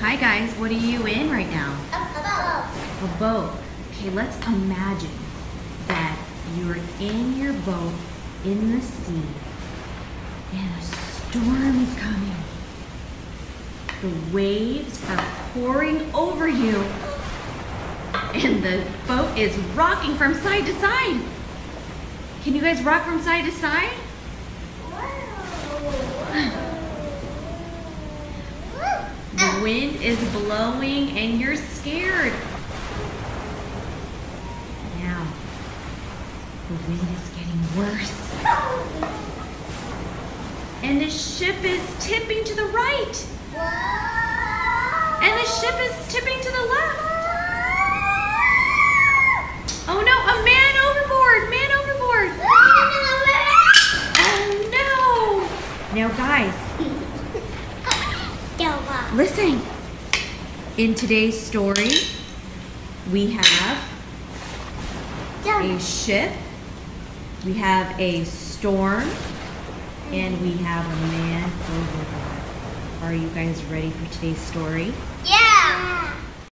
Hi guys, what are you in right now? A boat. A boat. Okay, let's imagine that you're in your boat in the sea and a storm is coming. The waves are pouring over you and the boat is rocking from side to side. Can you guys rock from side to side? The wind is blowing and you're scared. Now, the wind is getting worse. And the ship is tipping to the right. And the ship is tipping to the left. Oh no, a man overboard! Man overboard! Oh no! Now, guys, listen. In today's story, we have a ship, we have a storm, and we have a man overboard. Are you guys ready for today's story? Yeah!